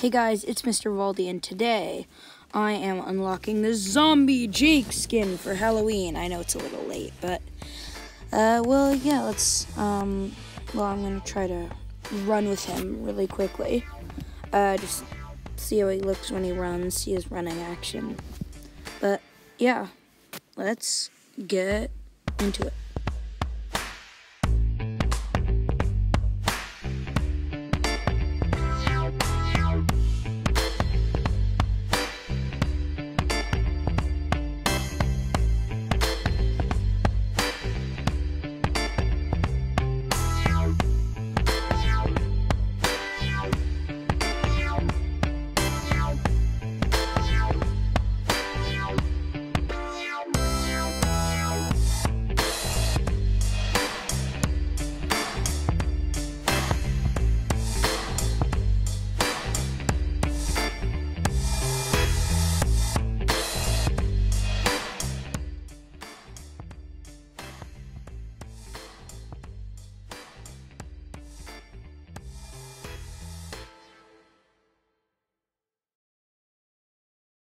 Hey guys, it's Mr. Valdi, and today I am unlocking the Zombie Jake skin for Halloween. I know it's a little late, but, uh, well, yeah, let's, um, well, I'm gonna try to run with him really quickly. Uh, just see how he looks when he runs, see his running action. But, yeah, let's get into it.